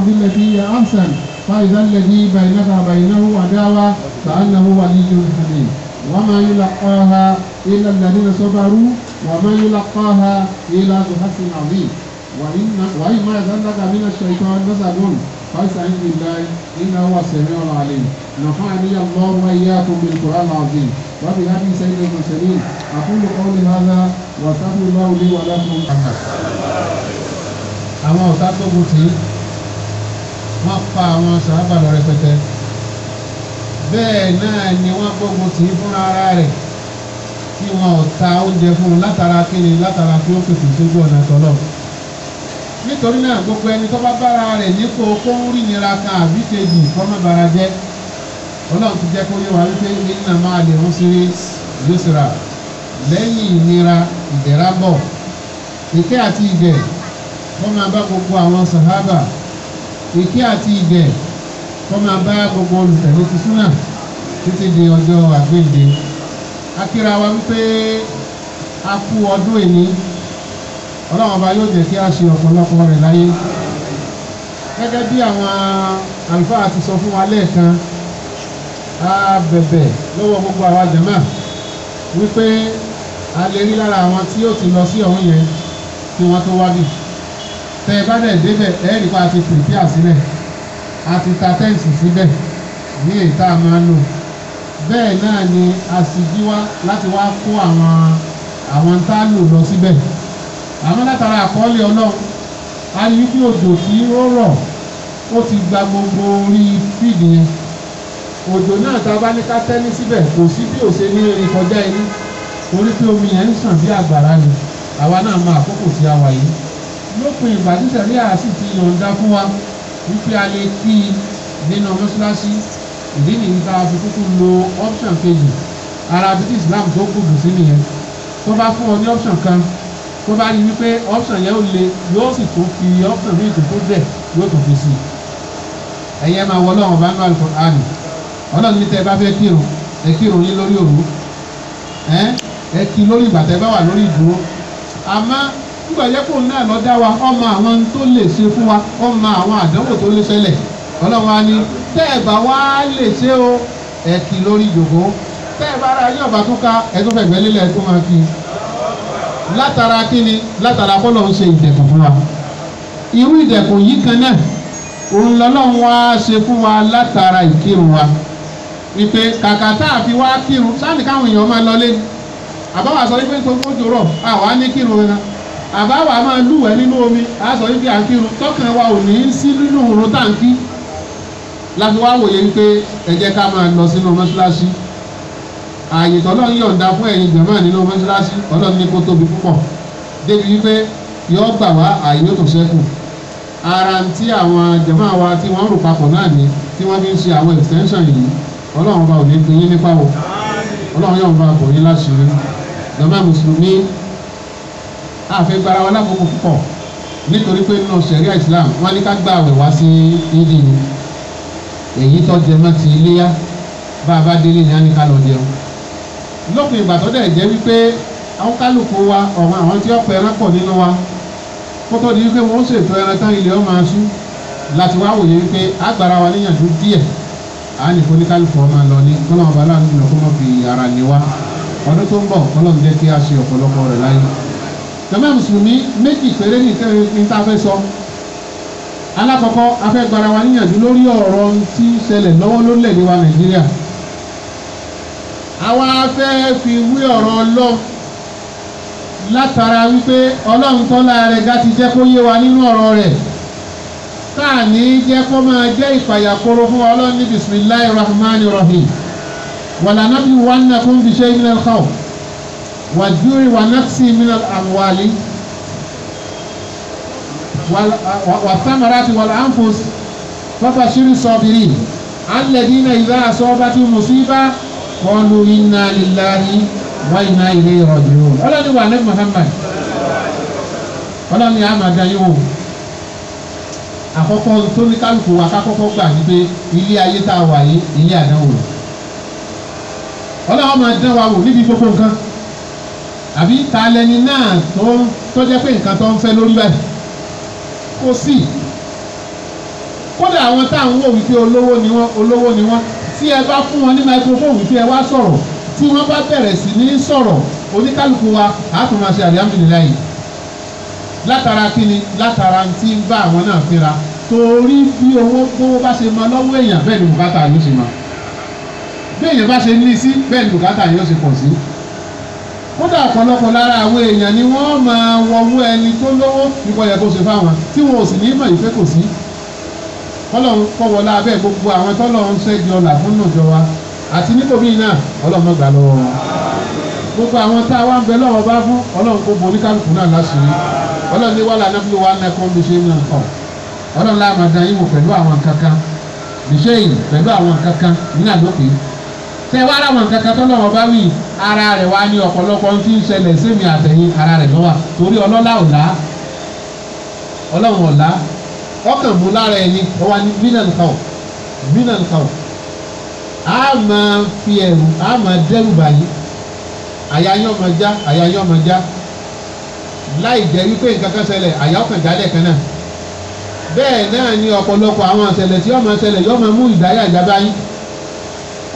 ولا سيئة ادفع بالتي هي احسن فاذا الذي بينك وبينه عداوة كانه ولي حميم وما يلقاها الا الذين صبروا وما يلقاها الا ذو حظ عظيم وإن وإما يزلك من الشيطان نزغ فاستعن بالله إنه هو السميع العليم نفعني الله وإياكم بالقرآن العظيم وبهدي سيد المرسلين أقول قولي هذا وأستغفر الله لي ولكم àwọn ọ̀tá tó kù tí wọ́n pa àwọn sàábà lọ rẹpẹtẹ. Bẹ́ẹ̀ náà ni wọ́n gbógun tì í fúnra ara rẹ̀ tí wọn ò ta oúnjẹ fún un látara kíni látara kí ó pèsè sójú ọ̀nà tọ́lọ̀. Nítorí náà gbogbo ẹni tó bá bára rẹ̀ nípò kó ń rí nira kan àbí kejì kó má bara jẹ́. Ọlọ́run ti jẹ́ kó yé wa wípé iná máa lè rún sí yusra. Lẹ́yìn ìnira ìdẹ̀ra bọ̀. Ìkẹ́ àti ìgẹ̀ kó máa bá gbogbo àwọn sàhábà ìkẹ́ àti ìgẹ̀ kó máa bá gbogbo olùtẹ̀lé ti súnà títí di ọjọ́ àgbéǹde. Akíra wa wípé a kú ọdún èní. Ọlọ́run ọba yóò jẹ́ kí a ṣe ọ̀pọ̀lọpọ̀ rẹ̀ láyé. Gẹ́gẹ́ bí àwọn àlùfáà ti sọ fún wa lẹ́ẹ̀kan a bẹ̀bẹ̀ lọ́wọ́ gbogbo àwa jàmá wípé a lè rí lára àwọn tí yóò ti lọ sí ọ̀hún yẹn kí wọ́n tó wá bì tẹ́ ẹ bá dẹ̀ débẹ̀ ẹ rí pa a ti pèpìà sílẹ̀. Ta tẹ́ǹsì síbẹ̀ ní èyí tá a máa lò. Bẹ́ẹ̀ náà ni a sì jí wá láti wá kó àwọn àwọn tá a lò lọ síbẹ̀. Àmọ́ látara àkọọ́lẹ̀ ọlọ́run a rí wípé òjò tí ó rọ̀ ó ti gba gbogbo orí fíìdì yẹn. Òjò náà tá bá ní ká tẹ́lí síbẹ̀ kò sí bí òṣè ní erin kọjá inú. Torí pé omi yẹn ń sàn bí àgbàrá ni. Àwa náà mọ àkókò tí a yìí lópin ìgbà tí sẹ̀ríà sì ti yọ̀ǹda fún wa wípé a lè kí i nínú mọ́ṣáláṣí. Ìdí nìyí tá a fi kúkú lo option kejì. Ara bí tí Islam tó gbùdù sí nìyẹn. Tó bá fún ọ ní option kan tó bá rí wípé option yẹn ó le yóò sì tún fi option míì tó tó dẹ̀ yóò tún fi sí i. Ẹ̀yẹ́ máa wọ ọlọ́run ń lọ Al-Qur'an. Ọlọ́run ní tẹ́ ẹ bá fẹ́ kírun ẹ kírun yín lórí òru. Ẹ kí lórí ìgbà tẹ́ ẹ bá wà lórí ìdúró. Àmọ́ nígbà yẹ kó náà lọ dá wa ọmọ àwọn tó lè ṣe fún wa ọmọ àwọn àdánwò tó lè ṣẹlẹ̀. Ọlọ́run wa ní tẹ́ ẹ bá wá lè ṣe o ẹ kí lórí ìjòkó tẹ́ ẹ bá ra yín ọ̀bà tó ká ẹ tó fẹ̀gbẹ́ lílẹ̀ tó máa kí. Látara kíni látara kọ́ lọ́n ṣe ìdẹ̀kùn fún wa. Irú ìdẹ̀kùn yìí kan náà òun lọ́lọ́run wá ṣe fún wa látara ìkírun wa. Wípé kàkà tá a fi wá kírun sáàni káwọn èèyàn máa lọ lé ní àbáwá sọ wípé tó kójú rọ̀ àwa ní kírun rẹ̀ àbáwá máa lúwẹ̀ẹ́ nínú omi. A sọ wípé à ń kírun. Tọkàn wa ò ní sí nínú òrùn táǹkì láti wá wòye wípé ẹ jẹ́ ká máa lọ sínú mọ́ṣáláṣí. Ààyè tọ́lọ́run yọ̀ǹda fún ẹ̀yin jàmáà nínú mọ́ṣáláṣí ọlọ́run ní kó tóbi púpọ̀. Débi wípé yọ gbà wá ààyè ó tó ṣẹ́kù. Ara tí àwọn jàmáà wa tí wọ́n rò papọ̀ náà ní tí wọ́n fi ń ṣe àwọn extension yìí. Ọlọ́run bá ò ní pín nípa o. Ọlọ́run yóò bá láṣìírí. Jàmáà mùsùlùmí àfẹ́ gbára wa lákòókò púpọ̀. Nítorí pé nínú sẹ̀ríà Islam wọ́n ní ká gbà àwẹ̀ wá sí ìdí ni. Èyí tó jẹ mọ́ ti iléyà bá a bá délé ní á ní ká lọ jẹun. Lópin ìgbà tó dẹ̀ jẹ́ wípé àwọn kálukú wa ọ̀run àwọn tí ọ̀pọ̀ ẹran pọ̀ nínú wa. Kó tó di wípé wọ́n ṣètò ẹran tán ilé ọmọ aṣú láti wá wòye wípé agbára wa níyànjú díẹ̀. À ní kó ní kálukú ọmọ lọ ní. Kọ́lọ́ ọba láàánú lọ kó má fi ara ní wa ọdún tó ń bọ̀ kọ́lọ́ jẹ́ kí a ṣe ọ̀pọ̀lọpọ̀ rẹ̀ láyé. Jàmá mùsùlùmí méjì péré ní tá a fẹ́ sọ. Alákọ̀ọ́kọ́ a fẹ́ gbára wa níyànjú lórí ọ̀rọ̀ tí ń ṣẹlẹ̀ lọ́wọ́ lórílẹ̀‐èdè wa Nàìjíríà. Àwa fẹ́ fi wí ọ̀rọ̀ Ọlọ́run látara wípé Ọlọ́run tó lára rẹ̀ gá ti jẹ́ kó yé wa nínú ọ̀rọ̀ rẹ̀. Táà ní jẹ́ kó máa jẹ́ ìpàyàkóró fún Ọlọ́run ní bisimilahi rahman rahim wàlá nàbí wàhánà fún bishẹ́ minal khawf minal amwali wàtàmàràtì wàlá anfus fafashiri sabirin alladina idha asabati musiba qalu inna lillahi wa inna ilayhi raji'un ọlọ́ni wà ní Muhammad ọlọ́ni àmàdá yìí wò àkọ́kọ́ tó ní kálukú wa kákọ́kọ́ gbà ní pé ilé ayé tá a wà yìí ilé àdánwò. Ọlọ́wọ́ máa dán wa wò níbi gbogbo nǹkan àbí ta lẹni náà tó tó jẹ́ pé nǹkan tó ń fẹ́ lórí báyìí? Kò sí. Kódà àwọn tá à ń wò wípé olówó ni wọ́n olówó ni wọ́n. Tí ẹ bá fún wọn ní microphone wípé ẹ wá sọ̀rọ̀ tí wọ́n bá bẹ̀rẹ̀ sí ní sọ̀rọ̀ oníkálukú wa á tún máa ṣe alihamudulilayi látara kíni látara tí ń bá àwọn náà fínra. Torí bí owó gbówó bá ṣe mọ lọ́wọ́ èèyàn bẹ́ẹ̀ ni bùkátà yóò ṣe mọ bí èèyàn bá ṣe ní sí bẹ́ẹ̀ ni bùkátà yóò ṣe pọ̀ sí kódà ọ̀pọ̀lọpọ̀ lára àwọn èèyàn ni wọ́n máa wọwọ́ ẹni tó lówó nípa yẹ kó ṣe fáwọn tí wọn ò sì ní mọ̀ ìfẹ́ kò sí. Kọ́lọ́run kọ́wọ́lá abẹ́ gbogbo àwọn tọ́lọ́run ṣẹ́gi ọ̀là fún nàjọ wa. Àti níbòmí náà ọlọ́run gbà lọ́wọ́ wọn gbogbo àwọn tá a wá ń bẹ lọ́wọ́ bá fún ọlọ́run kó bo oníkálukú náà láṣìírí ọlọ́run ní wàhálà náà fi wà ní ẹ̀kọ́ bí ṣe ń nà ọ̀ ọlọ́run láàmà dán yín wò pẹ̀lú àwọn kankan ìṣe yìí pẹ̀lú àwọn wá ara àwọn kankan tó lọ́wọ́ bá wí? Ara rẹ̀ wá ní ọ̀pọ̀lọpọ̀ tí ń ṣẹlẹ̀ sẹ́mi àtẹ̀yìn ara rẹ̀ lọ́wọ́ torí ọlọ́lá ọ̀la ọlọ́run ọ̀la ọkàn mú lára ẹni ọwọ́ ní mílíọ̀nù kan mílíọ̀nù kan a máa fi ẹ̀rù a máa dẹ́rù báyìí àyà yín ọmọ já àyà yín ọmọ já. Láì jẹ́ wípé nǹkan kan ṣẹlẹ̀ àyà ọkàn jálẹ̀ kan náà. Bẹ́ẹ̀ náà ni ọ̀pọ̀lọpọ̀ àwọn ìṣẹ̀lẹ̀ tí ọmọ ṣẹlẹ̀ yọ máa mú ìdáyà ìjábá yín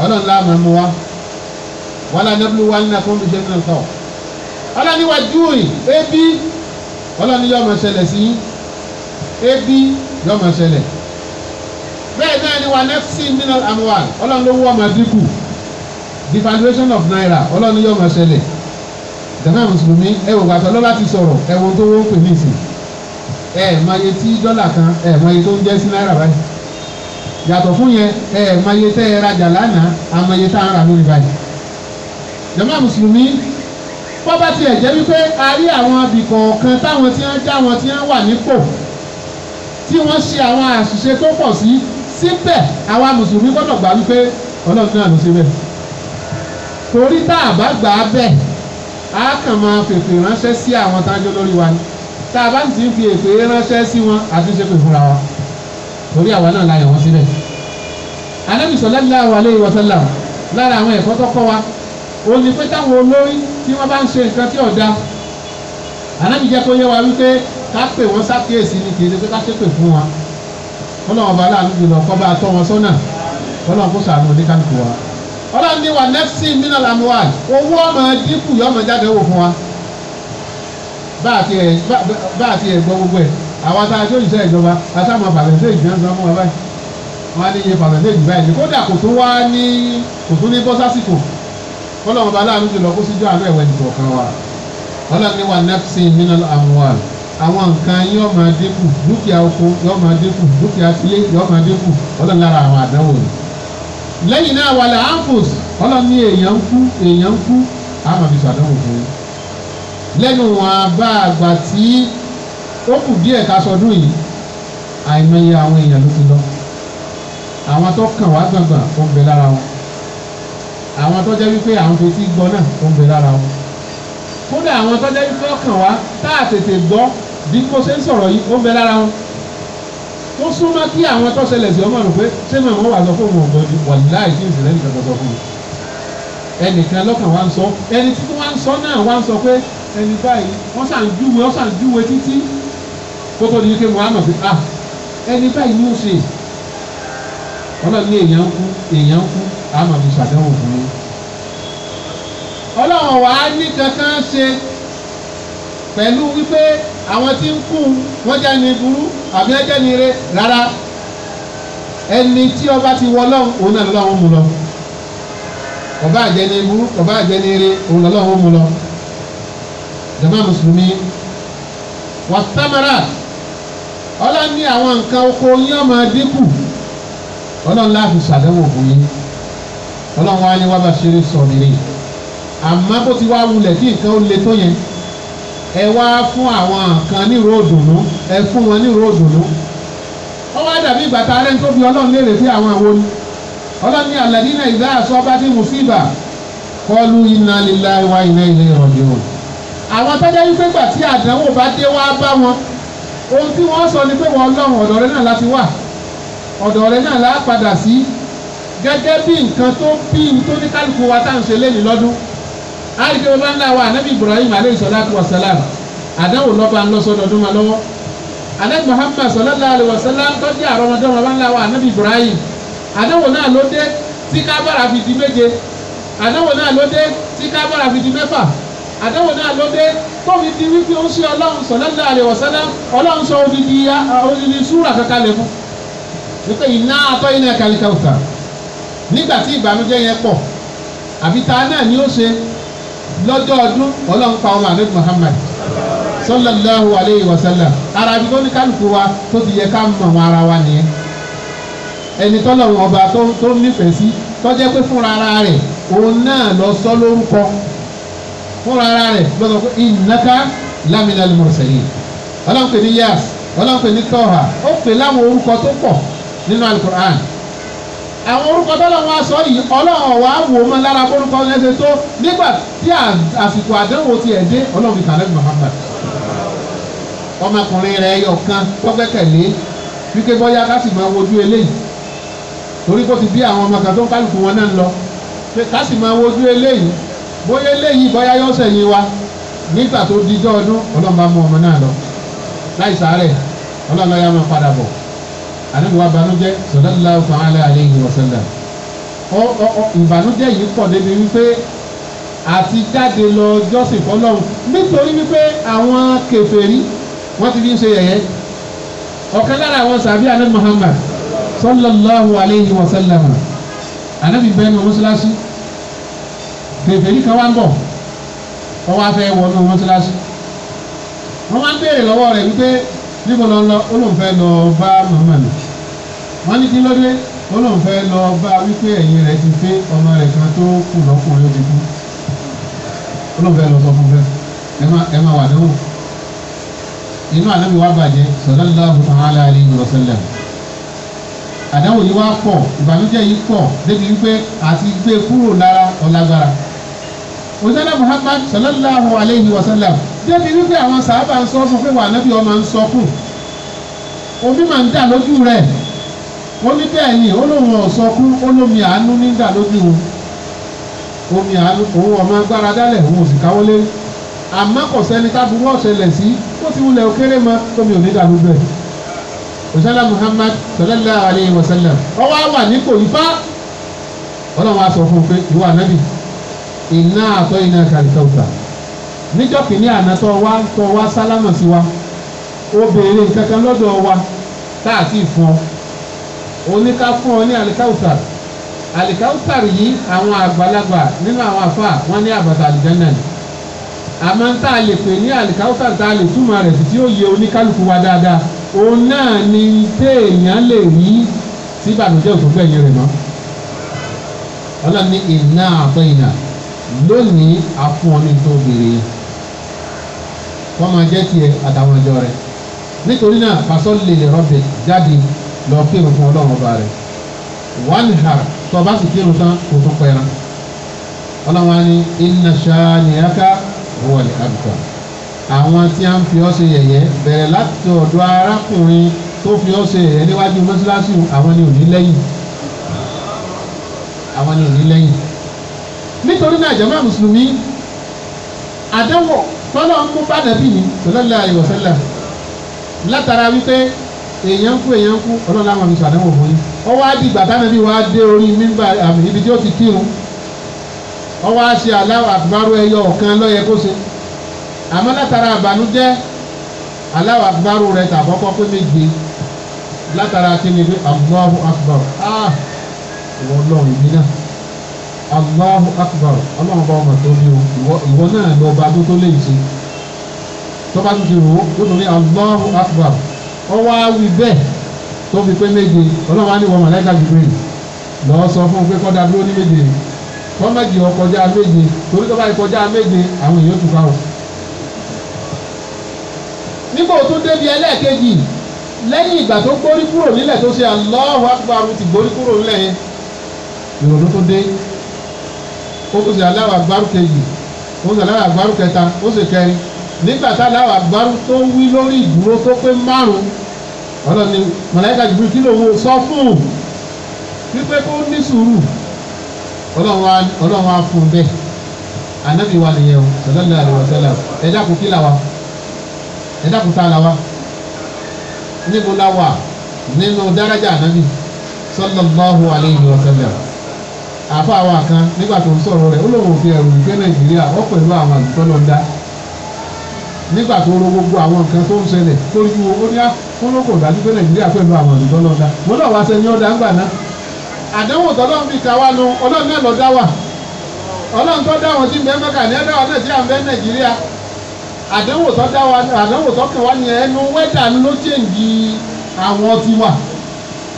ọlọ́run lá máa mú wa. Wàhálà nẹ́bùlú wa nínú ẹ̀kọ́ mi ṣe ń kọ́ ọlọ́niwájú yìí ebi ọlọ́ni yọ máa ṣẹlẹ̀ sí ebi yọ máa ṣẹlẹ̀. Bẹ́ẹ̀ náà ni wà nẹ́fṣì mineral amual ọlọ́run ló wọ́ máa dínkù. Devaluation of naira. Ọlọ́run yóò máa ṣẹlẹ̀. Jama mùsùlùmí ẹ wò gbàtọ́ lọ́la ti sọ̀rọ̀ ẹ wo tó wọ́n pè ní ìsìn. Ẹ mọye tí dọ́là kan ẹ mọye tó ń jẹ́ sí náírà báyìí yàtọ̀ fún yẹn ẹ mọye tẹ́ ẹ rajà lánàá àmọye tá ń rà lórí báyìí. Jama mùsùlùmí bọ́bá tiẹ̀ jẹ́ wípé a rí àwọn abì kọ̀ọ̀kan táwọn tí wọ́n já wọn tí wọ́n wà nípò tí wọ́n ṣe àwọn àṣìṣe tó pọ̀ sí síbẹ̀ àwa mùsùlùmí gbọ́dọ̀ gbà wípé ọlọ́run náà ló ṣe bẹ́ẹ̀. Torí tá a bá gbà á bẹ́ẹ̀ á kàn máa fèpè ránṣẹ́ sí àwọn tájọ́ lórí wa tá a bá ń fi èpè ránṣẹ́ sí wọn àti ṣe pè fúnra wa torí àwa náà la yàn wọ́n síbẹ̀. Ànábì sallallahu alaihi wa sallam lára àwọn ẹ̀kọ́ tó kọ́ wa ó ní pé táwọn olórí tí wọ́n bá ń ṣe nǹkan tí da Ànábì jẹ́ kó yé wa wípé ká pè wọ́n sákèésí ni kì í ṣe pé ká ṣépè fún wa kọ́lọ́wọ́n bá láàánú jùlọ kọ́ bá tọ́ wọn sọ́nà. Kọ́lọ́wọ́n kó sàánú oníkálukú wa. Ọlọ́run ní wa nẹ́fṣì mínà làmúwàj owó ọmọ dínkù yọ ọmọ jáde wò fún wa. Bá ẹ̀ gbọ́ gbogbo ẹ̀ àwọn tá a tó ìṣe ìjọba àtàwọn pàṣẹtéèjì náà sọ fún wa báyìí. Wọn á ní iye pàṣẹtéèjì báyìí. Kódà kò tó wá ní kò tó ní bọ́ sásìkò. Ọlọ́run bá láàánú jùlọ kó síjú àánú ẹ̀wẹ̀ nìkan kan wa. Ọlọ́run ní wa nẹ́fṣì mínà làmúwàj àwọn nǹkan yóò máa dínkù dúkìá oko yóò máa dínkù dúkìá tilé yóò máa dínkù. Ọlọ́run lára àwọn àdánwò ni. Lẹ́yìn náà wàlẹ̀ anfos ọlọ́run ní èèyàn ń kú èèyàn ń kú. Àmọ́ fi sàdánwò fún un lẹ́nu wọn bá àgbà tí ó kù díẹ̀ ká sọdún yìí. Àìmọye àwọn èèyàn ló ti lọ. Àwọn tó kàn wá gbọ̀ngbọ̀n ó ń bẹ lára wọn. Àwọn tó jẹ́ wípé àwọn fetí gbọ́ náà ó ń bẹ lára wọn. Kódà àwọn tó jẹ́ wípé ó kàn wá tá a tètè gbọ́ bí kò ṣe ń sọ̀rọ̀ yìí ó ń bẹ lára wọn. Ó súnmọ́ kí àwọn tó ṣẹlẹ̀ sí ọmọ rẹ̀ pé ṣé màmá wà sọ fún òun ọ̀gbọ́n ni? Wàláì tí ìṣẹ̀lẹ̀ nìkan tó sọ fún mi. Ẹnìkan lọ́kàn wá ń sọ. Ẹni tí wọ́n ń sọ náà wá ń sọ pé ẹni báyìí wọ́n ṣàn júwe wọ́n ṣàn júwe títí kó tó di ike muhammed fi ah ẹni báyìí ni ó ṣe. Ọlọ́run ní èèyàn kú èèyàn kú àmọ́ fi ṣàdánwò fún mi ọlọ́run wàá ní kankan ṣe pẹ̀lú wípé àwọn tí ń kú wọ́n jẹ́ ní burú àbí wọ́n jẹ́ ní ire rárá ẹni tí ọba ti wọ lọ́hùn òun náà lọ́wọ́ mú lọ. Ọba àjẹ́ ní burú ọba àjẹ́ ní ire òun lọ́wọ́ mú lọ. Jàmá mùsùlùmí wà támárà ọlọ́run ní àwọn nǹkan oko yín ọmọ dínkù. Ọlọ́run láàfin ṣàdánwò fún yín. Ọlọ́run wá ní wá bá ṣeré sọ̀rọ̀ àmọ́ bó ti wá wulẹ̀ kí nǹkan ó le tó yẹn ẹ wá fún àwọn kan ní ròdùnú ẹ fún wọn ní ròdùnú wọ́n wá dàbí ìgbà tá a rẹ́ ń tóbi ọlọ́run léèrè sí àwọn àwo ni? Ọlọ́run ní alladina idha asabati musiba qalu inna lillahi wa inna ilayhi raji'un. àwọn tọ́jà yìí pé gbà tí àdánwò bá dé wá bá wọn ohun tí wọ́n sọ ni pé wọ́n ọlọ́run ọ̀dọ̀ rẹ náà láti wà. Ọ̀dọ̀ rẹ náà lá padà sí. Gẹ́gẹ́ bí nǹkan tó bí tó ní kálukú wa tá à ń ṣe lé ní lọ́dún. Àríkè bàbá ńlá wa anabi ibrahim aleyhi salatu wa salam. Àdáwò lọ́ba ń lọ sọdọọdún ma lọ́wọ́. Anabi muhammad sallallahu alayhi wa sallam tó jẹ́ àrọ́mọdé wọn bá ń la wa anabi ibrahim. Àdánwò náà ló dé tí kábàrà fi di méje. Àdánwò náà ló dé tí kábàrà fi di mẹ́fà àdánwò náà ló dé tóbi di wípé ó ń ṣe ọlọ́run sallallahu alaihi wasallam. Ọlọ́run sọ odidi odidi súrà kankan lè fún. Wípé iná kàlíkà òtà nígbà tí ìbànújẹ́ yẹn pọ̀ àbí ta náà ni ó ṣe lọ́jọ́ ọdún ọlọ́run pa ọmọ àdébù Muhammad sallallahu alaihi wasallam. Ara ibi tó ní kálukú wa tó ti yẹ ká mọ̀ ara wa nìyẹn. Ẹni tọ́lọ́run ọba tó nífẹ̀ẹ́ sí tọ́jẹ́ pé fúnra ara rẹ̀ òun náà lọ sọ lórúkọ fúnra ara rẹ̀ lọ́sọ̀ pé innaka laminal mursalin. Ọlọ́run pè ní yas ọlọ́run pè ní tọ́ha ó pè láwọn orúkọ tó pọ̀ nínú alukur'an àwọn orúkọ wá sọ yìí ọlọ́run wá wò ó mọ́ lára orúkọ ṣe tó. Nígbà tí àsìkò àdánwò tiẹ̀ dé ọlọ́run fi kàlẹ́ Muhammad. Ọmọkùnrin rẹ̀ yọ kan tọ́gbẹ́kẹ̀lé wípé bọ́yá ká sì máa wojú eléyìí. Torí kó ti bí àwọn ọmọ kan tó ń kálukú wọn náà lọ pé wojú eléyìí bóyá eléyìí bóyá yóò sẹ̀yìn wa nígbà tó dijọ́ ọdún ọlọ́run bá mú ọmọ náà lọ. Láì sáré ọlọ́run lọ́ọ́ yá máa padà bọ̀. Ànábi wa banújẹ́ sallallahu ta'ala alayhi wa sallam. Ọ ọ ìbànújẹ́ yìí pọ̀ débi wípé àti jáde lọ jọ́sìn fọlọ́run. Nítorí wípé àwọn kèfèrí wọ́n ti fi ń ṣe yẹ̀yẹ́. Ọ̀kan lára àwọn sàbí ànábi Muhammad sallallahu alayhi wa sallam. Ànábi bẹ́ẹ̀ ni mọ́ṣáláṣí kèfèrí kan wá ń bọ̀. Wọ́n wá fẹ́ wọnú mọ́ṣáláṣí wọ́n wá ń béèrè lọ́wọ́ rẹ̀ wípé níbo lọ lọ? Ó lóun fẹ́ lọ bá màmá mi wọ́n ní kí ló dé? Ó lóun fẹ́ lọ bá wípé ẹ̀yìn rẹ̀ ti pé ọmọ rẹ̀ kan tó kù lọ́kùnrin ó ti kú. Ó lóun fẹ́ lọ sọ fún fẹ́. Ẹ má ẹ má wà níwò inú ànábi wá bàjẹ́ sallallahu ta'ala alayhi wa sallam. Àdáwò yìí wá pọ̀ ìbànújẹ́ yìí pọ̀ débi wípé àti gbé kúrò lára ọ̀lágbára òṣèlú Muhammad sallallahu alayhi wa sallam. Débi wípé àwọn sàábà ń sọ fún pé wà nábì ọmọ ń sọ kù. Omi máa ń dà lójú rẹ̀. Ó ní bẹ́ẹ̀ ni ó lóun ọ̀sọ́kú ó lómi àánú ní dà lójú omi àánú òun ọmọ agbára dálẹ̀ òun ò sì káwọ́ lé àmọ́ kò sẹ́ni táburú ọ̀sẹ̀lẹ̀ sí ó ti wulẹ̀ òkèèrè mọ́ tómi ò ní dà lójú ẹ̀ òṣèlú Muhammad sallallahu alayhi wa sallam. Ọwọ́ wà nípò ifá. Ọlọ́run á sọ fún un pé ìwà nábì iná àtọ́ iná kàlíkàwùtà níjọ́ kìíní àná tó wá tó wá sálámà sí wa ó béèrè nǹkan kan lọ́dọ̀ wa tá a ti fún ọ. Oníká fún ọ ní alikawuta alikawuta yìí àwọn àgbàlagbà nínú àwọn afa wọn ní àbàtà àlìjánà ni. Àmọ́ tá a lè pè ní alikawuta tá a lè túmọ̀ rẹ̀ sí tí ó yẹ oníkálukú wa dáadáa òun náà ni téèyàn lè rí tí ìbànújẹ́ òtún gbẹ̀yìn rẹ̀ mọ́. Ọlọ́run ní iná àtọ́ iná lónìí afún ọ ní tó béèrè. Yẹn wọ́n máa jẹ́ tiẹ̀ àtàwọn ẹjọ́ rẹ̀. Nítorí náà pàṣọ lè lè rọ́bẹ̀ jáde lọ kírun fún ọlọ́run ọba rẹ̀. Wọ́n hà tó bá sì kírun tán kó tó pẹ́ran ọlọ́run á ní inna shani'aka huwa al-abtar àwọn tí a ń fi ọ́ ṣe yẹ̀yẹ́ bẹ̀rẹ̀ láti ọ̀dọ̀ arákùnrin tó fi ọ́ ṣe yẹ̀yẹ́ níwájú mọ́ṣáláṣí àwọn ni ò ní lẹ́yìn. Àwọn ni ò ní lẹ́yìn nítorí náà jàmáà mùsùlùmí àdánwò tọ́lọ́ ń mú bá nàbí ni sallallahu alaihi wasallam. Látara wípé èèyàn kú èèyàn kú ọlọ́run àwọn àmì sàdánwò fún yín. Ọwọ́ adi gbàtà nàbí wàá dé orí mímbà àmì ibi tí ó ti kírun. Ọwọ́ á ṣe Allahu akbar ẹyọ ọ̀kan lọ́yẹ kó ṣe. Àmọ́ látara àbànújẹ́ Allahu akbar rẹ̀ tàbọ́kọ́ pé méje. Látara kíni pé Allahu akbar. Ah! Ìwọ ọlọ́run ìbí náà allahu akbar. Ọlọ́run bá ọmọ tó bí o. Ìwọ náà lọ bá tó tó lè ṣe. Tó bá tún ti rò ó tó tún ní allahu akbar. Ọwọ́ awi bẹ́ẹ̀ tó fi pé méje. Ọlọ́run á ní wọ́n mọ̀lẹ́ka Jibril. Lọ́ọ́ sọ fún un pé kọ́dà dúró ní méje. Kọ́ méjì ọ kọjá méje. Torí tó bá kọjá méje àwọn èèyàn tún ká o. nígbà tó débi ẹlẹ́ẹ̀kejì lẹ́yìn ìgbà tó gbórí kúrò nílẹ̀ tó ṣe allahu akbar ti gbórí kúrò nílẹ̀ yẹn ìrònú tó dé ó ṣe Allahu Akbar kejì ó ṣe Allahu Akbar kẹta ó kẹrin. Nígbà tá Allahu Akbar tó wí lórí ìdúró tó pé márùn ọlọ́ni mọ̀láyíkà Jibril kí lòun sọ fún un? Wípé kó ní sùúrù. Ọlọ́run wa fún un bẹ́ẹ̀. Anabi wa nìyẹn o sallallahu alaihi wasallam. Ẹ dákun kí la wa ẹ dákun tá a la wa níbo la wà? Nínú dárájà ànábì sallallahu alayhi wa sallam àfa wa kan nígbà tó ń sọ̀rọ̀ rẹ̀ ó lóun ò ẹ̀rù ìgbé nàìjíríà ó pẹ̀lú àwọn àlùfẹ́ lọ dá. Nígbà tó ro gbogbo àwọn nǹkan tó ń ṣẹlẹ̀ tó yí wo ó ní á kó ló kò dájú pé nàìjíríà pẹ̀lú àwọn àlùfẹ́ lọ dá. Mo náà wá sẹ́ni ọ̀dà ńgbà náà. Àdánwò tọ́lọ́run fi ká wá nu ọlọ́run náà lọ dá wà. Ọlọ́run tó dá wọn tí bẹ́ẹ̀ mẹ́ka ní ẹ̀dá wa náà tí à ń bẹ́ nàìjíríà. Àdánwò tó dá wa àdánwò tó kàn wá ní ẹnu wẹ́dà ló chẹ́ǹgì àwọn tiwa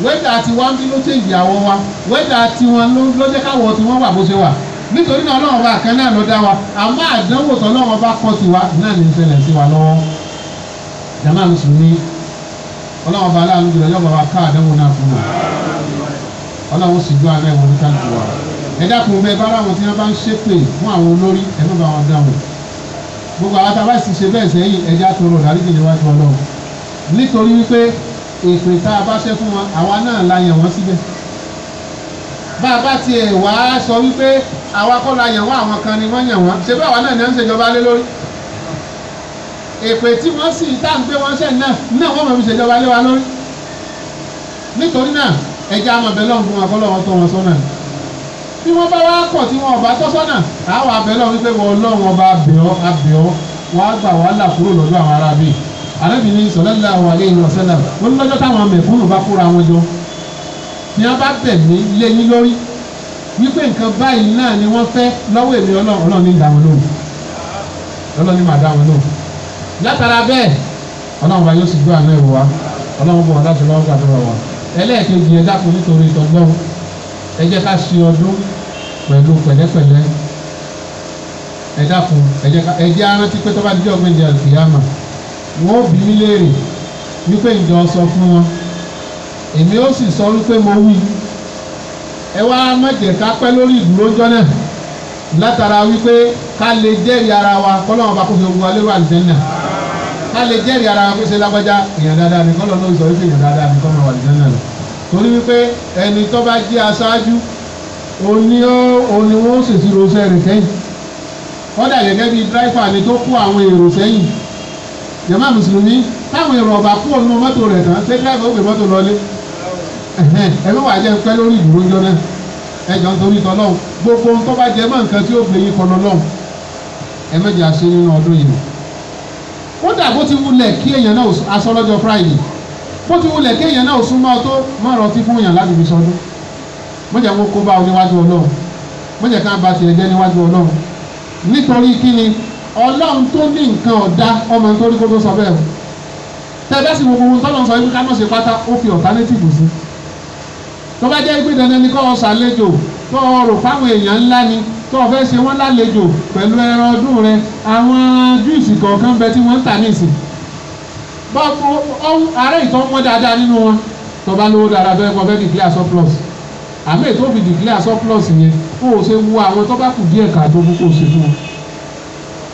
wẹ́dà tiwa ń bí ló chẹ́ǹgì àwọn wa. Wẹ́dà tiwọn ló jẹ́ káwọn tiwọn wà bó ṣe wà. Nítorí náà ọlọ́run bá kan náà ló dá wa. Àmọ́ àdánwò tó ọlọ́run bá kọ́ tiwa náà ní ìṣẹ̀lẹ̀ sí wa lọ́wọ́. Jama mùsùlùmí ọlọ́run bá aláàánú jùlọ yọ̀bọ̀ wa ká àdánwò náà fún wa. Ọlọ́run sì gbọ́ àná ìwọ̀n nípa jù wa. Ẹ dákun bẹ́ẹ̀ bára wọn tí wọ́n bá ń ṣépè fún àwọn olórí ẹ má bá wọn dáhùn. Gbogbo àwọn tábà sì ṣe bẹ́ẹ̀ sẹ́yìn ẹja tó rọ̀ dáríjì níwájú ọlọ́run. Nítorí wípé èpè tá a bá ṣẹ́ fún wọn àwa náà la yàn wọ́n síbẹ̀. Bá a bá tiẹ̀ wá sọ wípé àwa kọ́ la yàn wọ́n àwọn kan ni wọ́n yàn wọ́n. Ṣe bí àwa náà ní à ń ṣèjọba lé lórí? Èpè tí wọ́n sì tá à ń gbé wọn ṣẹ́ náà náà wọ́n mọ̀ fi ṣèjọba lé wa lórí. Nítorí náà ẹja àmọ̀ bẹ́ẹ̀ lọ́n fún wọn kọ́ lọ́wọ́ tó wọn sọ́nà. Bí wọ́n bá wá pọ̀ tí wọn ọba tọ́ sọ́nà àwọn abẹ́lẹ́ wípé wọn ọlọ́run ọba abẹ́ọ́ abẹ́ọ́ wọn á gbà wàhálà kúrò lọ́dọ̀ àwọn ará bíi arábìnrin sallallahu alaihi wasallam wọn lọ́jọ́ táwọn mẹ̀kúnnù bá kóra wọn jọ ni wọn bá bẹ̀ mí lé yín lórí wípé nǹkan báyìí náà ni wọ́n fẹ́ lọ́wọ́ èmi ọlọ́run ní ìdá wọn lóhùn. Ọlọ́run ní màá dá wọn lóhùn. Látara bẹ́ẹ̀ ọlọ́run bá yóò sì gbọ́ àná ìwọ wa. Ọlọ́run bọ̀ láti lọ́wọ́ gbàdúrà wa. Ẹlẹ́ẹ̀kejì ẹ dákun nítorí ìtọ́gbọ́n ẹ jẹ́ ká ṣe ọdún pẹ̀lú pẹ̀lẹ́pẹ̀lẹ́. Ẹ dákun ẹ jẹ́ arántí pé tó bá dijọ́ gbẹ̀dẹ̀ àlùkìyàmà wọ́n ó bí mí léèrè wípé ìjọ sọ fún wọn. Èmi ó sì sọ wípé mo wí. Ẹ wá mọ̀jẹ̀ ká pẹ́ lórí ìdúró jọ náà látara wípé ká lè jẹ́rìí ara wa kọ́lọ́wọ́n bá kó fi ogun alẹ́ wà lìjẹ́ náà ká lè jẹ́rìí ara wa pé ṣe lágbájá èèyàn dáadáa ni kọ́lọ́ ló sọ wípé èèyàn dáadáa ni kọ́lọ́ náà lọ. Torí wípé ẹni tó bá jẹ́ aṣáájú òní òní wọn ó ṣèṣirò sẹ́rìn kẹ́yìn kọ́dà gẹ́gẹ́ bíi dráìfà ni tó kó àwọn èrò sẹ́yìn jàmá mùsùlùmí táwọn èrò ọba kú ònú mọ́tò rẹ̀ tán ṣé dráìfà ó gbé mọ́tò lọlé? Ẹ̀mí wàá jẹ́ pẹ́ lórí ìdúró jọ náà. Ẹjọ́ nítorí tọ́lọ́hún gbogbo ohun tó bá jẹ mọ́ nǹkan tí ó gbé yín kọ́ lọ́lọ́hún ẹ méjì àṣẹ nínú ọdún yìí kódà bó ti wulẹ̀ kí èèyàn náà aṣọ lọ́jọ́ Friday bó ti wulẹ̀ kí èèyàn náà súnmọ́ tó má rántí fún èèyàn láti fi sọdún. Mọ̀jẹ̀ wọn kó bá ọ níwájú Ọlọ́run. Mọ̀jẹ̀ ká bá tiẹ̀ jẹ́ níwájú Ọlọ́run. Nítorí kí ni Ọlọ́run tó ní nǹkan ọ̀dá ọmọ nítorí kó tó sọ bẹ́ẹ̀ o. Tẹ́ bá sì wo gbogbo tọ́lọ́ sọ wípé ká má ṣe pátá ó fi alternative sí. Tó bá jẹ́ pé dandan ni kọ́ ọ ṣàlejò tó o rò fáwọn èèyàn ńlá ni tó o fẹ́ ṣe wọ́n lálejò pẹ̀lú ẹran ọdún rẹ àwọn júùsì kọ̀ọ̀kan bẹ tí wọ́n ń tà nísìn bọ́ọ̀bù ààrẹ ìtọ́ mọ́ dáadáa nínú wọn. Tó bá lówó dáadáa bẹ́ẹ̀ kọ́ fẹ́ declare surplus. Àmì ètò òfin declare surplus yẹn kó o ṣe wo àwọn tó bá kù díẹ̀ ká tó kó o ṣe fún wọn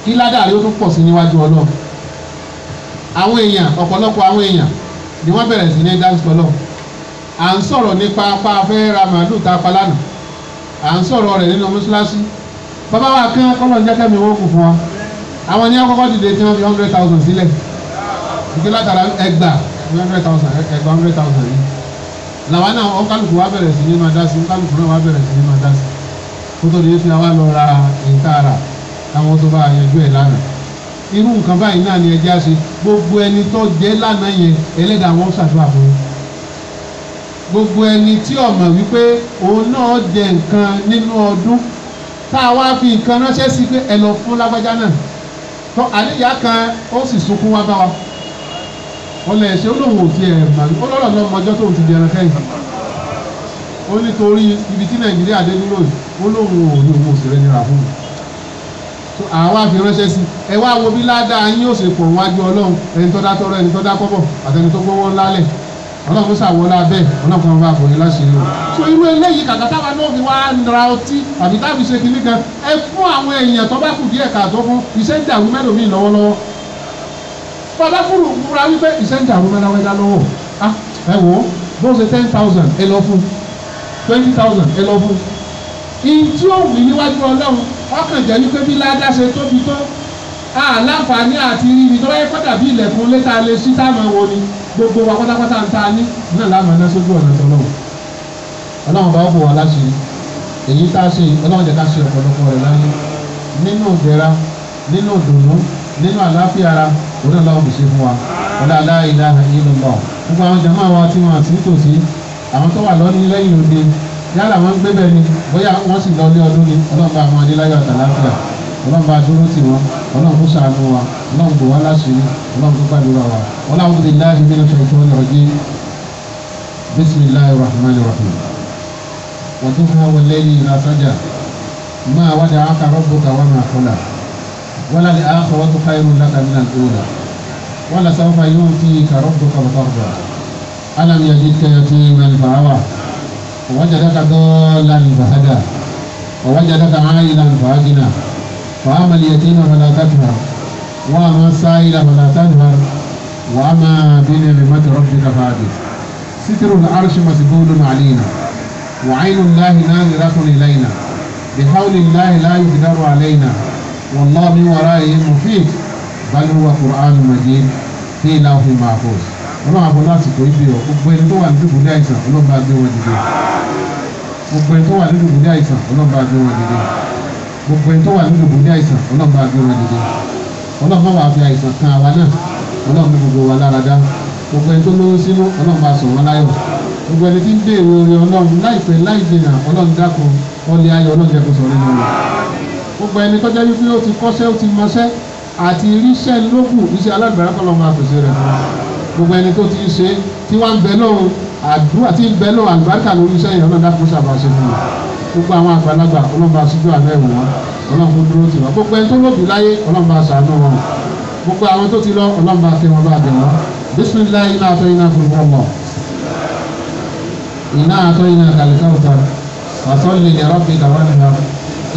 kí ládàá rí ó tún pọ̀ sí níwájú Ọlọ́run. Àwọn èèyàn ọ̀pọ̀lọpọ̀ àwọn èèyàn ni wọ́n bẹ̀rẹ̀ sí ní dáńsì pọ̀lọ́ à ń sọ̀rọ̀ nípa apá afẹ́ ra màálù tá a pa lánàá. À ń sọ̀rọ̀ rẹ̀ nínú mọ́ṣáláṣí. Bàbá wa kán kọ́lọ̀ ń jẹ́kẹ́ mi wọ́n kù fún wa. Àwọn ní àkọ́kọ́ dìde tí wọ́n fi hundred thousand sílẹ̀. Ìgbé látara ẹgbà hundred thousand ẹgbà hundred thousand yìí. Làwọn náà wọn kálukú wa bẹ̀rẹ̀ sí ní máa dá sí wọn kálukú náà wa bẹ̀rẹ̀ sí ní máa dá sí kó tó di fi àwa lọ ra ìtaara táwọn tó bá yanjú ẹ̀ lánàá. Irú nǹkan báyìí náà ni ẹjẹ́ àṣe gbogbo ẹni tó jẹ́ lánàá yẹn ẹlẹ́dàá wọn ṣàdúrà fún yín gbogbo ẹni tí ọmọ wípé òun náà jẹ nǹkan nínú ọdún tá a wá fi nǹkan ránṣẹ́ sí pé ẹ lọ fún lágbájá náà. Tó àníyá kan ó sì sunkún wá bá wa. Lè ṣe ó lóun ò tiẹ̀ mà ó lọ́rọ̀ lọ́mọ ọjọ́ tóun ti di ẹran kẹ́yìn. Ó nítorí ibi tí nàìjíríà dé dúró yìí ó lóun ò ní òun ò sì rẹ́ nira fún mi àwa fi ránṣẹ́ sí. Ẹ wá wo bí ládàá yín yóò ṣe pọ̀ wájú ọlọ́run. Ẹni tó dá tọrọ ẹni tó dá kọ́bọ̀ àtẹni tó gbówó ńlá lẹ̀. Ọlọ́run ṣàwọlá bẹ́ẹ̀ ọlọ́run bá yín láṣìírí o. so irú eléyìí kàkà táwa náà fi wá ra ọtí àbí táfi ṣe kinní kan ẹ fún àwọn èèyàn tó bá kù díẹ̀ káàtó fún iṣẹ́ ń dàrú mẹ́lòmíì lọ́wọ́lọ́wọ́. bàbá fúru fúra wípé iṣẹ́ ń dàrú mẹ́láwẹ́dá lọ́wọ́. Ah ẹ wò ó bó ṣe ten thousand ẹ lọ fún. Twenty thousand ẹ lọ fún ìyí tí ó wù níwájú ọlọ́run ọkàn jẹ́ wípé bí ládá ṣe tóbi tó àláǹfààní àti rí ni tó yẹ kó dàbí ilẹ̀kùn létà lé sí táwọn wo ni gbogbo wa pátápátá ń ta ní náà láàmú ẹ̀ná sójú ọ̀nà tọ́lọ́wọ́ ọlọ́run bá wọ́pọ̀ wá láṣẹ. Èyí tá a ṣe ọlọ́run jẹ́ ká ṣe ọ̀pọ̀lọpọ̀ rẹ̀ láyé. Nínú ìdẹ̀ra nínú ìdùnnú nínú àlàáfíà ara òun náà lọ́wọ́ kò ṣe fún wa. Ọlá la ilaha illallah. Gbogbo àwọn jàmáà wa tí wọn àti tòsí àwọn tó wà lọ́ní lẹ́yìn òde yálà wọn ń gbé bẹ́ẹ̀ ni bóyá wọ́n sì lọ ní ọdún ni ọlọ́run bá àwọn adéláyọ̀ àtàláfíà ọlọ́run bá dúró tì wọ́n ọlọ́run kó ṣàánú wa ọlọ́run bò wá láṣìírí ọlọ́run kó gbàdúrà wa. Ọlọ́run tó láhi minash shaitonir rajim. Bismillahir rahmanir rahim. Wàdúhà wal-layli idha saja ma wada'aka rabbuka wa ma qala wala al-akhiratu khayrun laka fa'awa ووجدك ضالا فهدى ووجدك عائلا فأغنى فأما اليتيم فلا تقهر وأما السائل فلا تنهر وأما بنعمة ربك فحدث ستر العرش مسجود علينا وعين الله ناظرة إلينا بحول الله لا يقدر علينا والله من ورائه محيط بل هو قرآن مجيد في لوح محفوظ ọlọ́run àbọ̀ láti kò ibi ọ̀ gbogbo ẹni tó wà ní dùbùdí àìsàn ọlọ́run bá gbé wọn dìde gbogbo ẹni tó wà ní dùbùdí àìsàn ọlọ́run bá gbé wọn dìde. Gbogbo ẹni tó wà ní dùbùdí àìsàn ọlọ́run bá gbé wọn dìde. Má wàá fi àìsàn kan àwa náà. Ní gbogbo wa lára dá. Gbogbo ẹni tó lówó sínú ọlọ́run bá sọ̀ wọ́n láyọ̀. Gbogbo ẹni tí ń dé ìwé orin ọlọ́run láìpẹ́ láì jìnnà ọlọ́run dákun ọlẹ́ ayọ̀ ọlọ́run jẹ́ kó sọ nínú rẹ̀. Gbogbo ẹni tó jẹ́ wípé ó ti kọ́ṣẹ́ ó ti mọṣẹ́ àti iríṣẹ́ lókù iṣẹ́ alágbára kọ́ lọ́ọ́ máa pèsè rẹ̀ gbogbo ẹni tó ti ṣe tí wọ́n ń bẹ lọ́wọ́ àdúrà tí ń bẹ lọ àlùbáríkà lórí iṣẹ́ yẹn ọlọ́dà kó sábà ṣe fún wọn gbogbo àwọn àgbàlagbà ọlọ́mọba síjú àlẹ́ wọn. Ọlọ́mọba dúró tì wọn. Gbogbo ẹni tó lòdì láyé ọlọ́mọba ṣàánú wọn. Gbogbo àwọn tó ti lọ ọlọ́mọba tẹ wọn bá bẹ wọn. Bisimilayi iná atọ́ iná gbogbo ọmọ iná atọ́ iná kàlíkà ọ̀tọ̀ ọ̀tọ̀ lèlè rọ́bì làwọn ẹ̀rọ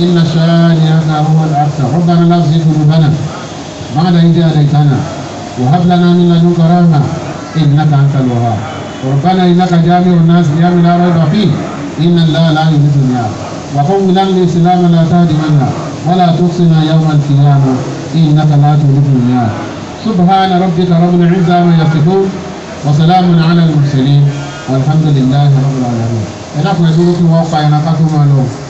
iná ṣááni àgbàwọ̀ àtà ọ̀gbàna láti gbogbo bánà bánà ìdí àlẹ́ ìtànà wàhálà náà nílẹ̀ ní ربنا إنك جامع الناس ليوم لا ريب فيه إن الله لا يخلف الميعاد وقم لنا الإسلام لا تهدمنا ولا تخزنا يوم القيامة إنك لا تخلف الميعاد سبحان ربك رب العزة عما يصفون وسلام على المرسلين والحمد لله رب العالمين. إلى أن يدرك موقع نقاط مالوف